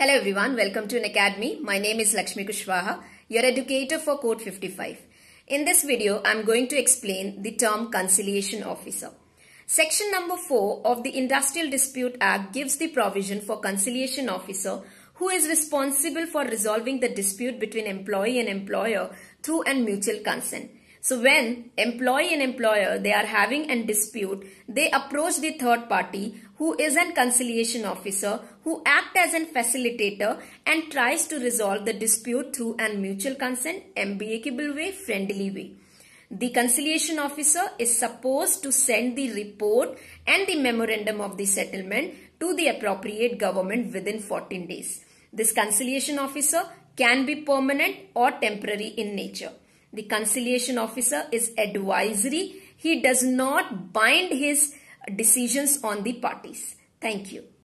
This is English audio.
Hello everyone, welcome to Unacademy. My name is Lakshmi Kushwaha, your educator for Code 55. In this video, I'm going to explain the term conciliation officer. Section number 4 of the Industrial Dispute Act gives the provision for conciliation officer who is responsible for resolving the dispute between employee and employer through an mutual consent. So when employee and employer they are having a dispute, they approach the third party who is an conciliation officer who act as a facilitator and tries to resolve the dispute through an mutual consent, amicable way, friendly way. The conciliation officer is supposed to send the report and the memorandum of the settlement to the appropriate government within 14 days. This conciliation officer can be permanent or temporary in nature. The conciliation officer is advisory. He does not bind his decisions on the parties. Thank you.